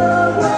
away.